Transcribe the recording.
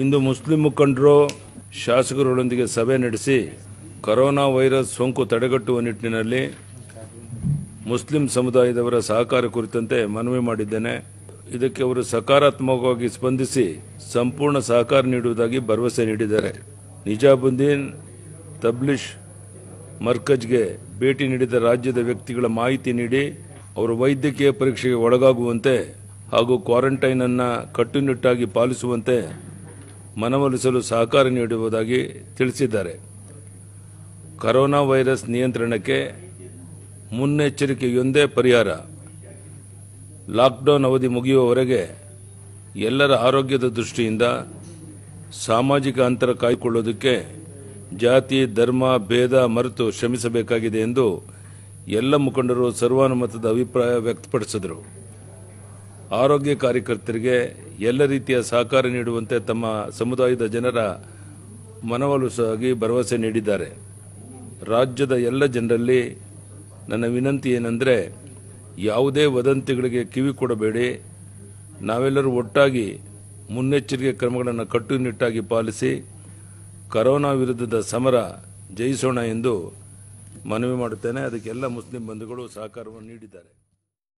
ಇಂದು Muslim ಮುಖಂಡರು ಶಾಸಕರುಗಳೊಂದಿಗೆ ಸಭೆ ನಡೆಸಿ ಕರೋನಾ ವೈರಸ್ ಸೋಂಕು ತಡೆಗಟ್ಟುವ ನಿಟ್ಟಿನಲ್ಲಿ ಮುಸ್ಲಿಂ ಸಮುದಾಯದವರ ಸಹಕಾರ ಕುರಿತಂತೆ ಮನವಿ ಮಾಡಿದ್ದೇನೆ. ಇದಕ್ಕೆ ಅವರು ಸಕಾರಾತ್ಮಕವಾಗಿ ಸ್ಪಂದಿಸಿ ಸಂಪೂರ್ಣ ಸಹಕಾರ ನೀಡುವುದಾಗಿ ಭರವಸೆ ನೀಡಿದ್ದಾರೆ. ನಿಜಾಬುದ್ದೀನ್ ತಬ್ಲಿಷ್ ಮರ್ಕಜ್ಗೆ ಭೇಟಿ ನೀಡಿದ ರಾಜ್ಯದ ವ್ಯಕ್ತಿಗಳ ಮಾಹಿತಿ ನೀಡಿ ಅವರು ವೈದ್ಯಕೀಯ ಪರೀಕ್ಷೆಗೆ ಒಳಗಾಗುವಂತೆ ಹಾಗೂ ಕ್ವಾರಂಟೈನ್ ಅನ್ನು ಕಟ್ಟುನಿಟ್ಟಾಗಿ ಪಾಲಿಸುವಂತೆ ಮನವೊಲಿಸಲು ಸಹಕಾರ ನೀಡುವುದಾಗಿ ತಿಳಿಸಿದ್ದಾರೆ. ಕರೋನಾ ವೈರಸ್ ನಿಯಂತ್ರಣಕ್ಕೆ ಮುನ್ನೆಚ್ಚರಿಕೆಯೊಂದೇ ಪರಿಹಾರ. ಲಾಕ್ಡೌನ್ ಅವಧಿ ಮುಗಿಯುವವರೆಗೆ ಎಲ್ಲರ ಆರೋಗ್ಯದ ದೃಷ್ಟಿಯಿಂದ ಸಾಮಾಜಿಕ ಅಂತರ ಕಾಯ್ಕೊಳ್ಳೋದಕ್ಕೆ ಜಾತಿ, ಧರ್ಮ, ಭೇದ, ಮರೆತು ಶ್ರಮಿಸಬೇಕಾಗಿದೆ ಎಂದು ಎಲ್ಲ ಮುಖಂಡರು ಸರ್ವಾನುಮತದ ಅಭಿಪ್ರಾಯ ವ್ಯಕ್ತಪಡಿಸಿದರು. ಆರೋಗ್ಯ ಕಾರ್ಯಕರ್ತರಿಗೆ ಎಲ್ಲ ರೀತಿಯ ಸಹಕಾರ ನೀಡುವಂತೆ ತಮ್ಮ ಸಮುದಾಯದ ಜನರ ಮನವೊಲಿಸಾಗಿ ಭರವಸೆ ನೀಡಿದ್ದಾರೆ. ರಾಜ್ಯದ ಎಲ್ಲ ಜನರಲ್ಲಿ ನನ್ನ ವಿನಂತಿ ಏನೆಂದರೆ, ಯಾವುದೇ ವದಂತಿಗಳಿಗೆ ಕಿವಿ ಕೊಡಬೇಡಿ. ನಾವೆಲ್ಲರೂ ಒಟ್ಟಾಗಿ ಮುನ್ನೆಚ್ಚರಿಕೆ ಕ್ರಮಗಳನ್ನು ಕಟ್ಟುನಿಟ್ಟಾಗಿ ಪಾಲಿಸಿ, ಕರೋನಾ ವಿರುದ್ಧದ ಸಮರ ಜಯಿಸೋಣ ಎಂದು ಮನವಿ ಮಾಡುತ್ತೇನೆ. ಅದಕ್ಕೆಲ್ಲ ಮುಸ್ಲಿಂ ಬಂಧುಗಳು ಸಹಕಾರವನ್ನು ನೀಡಿದ್ದಾರೆ.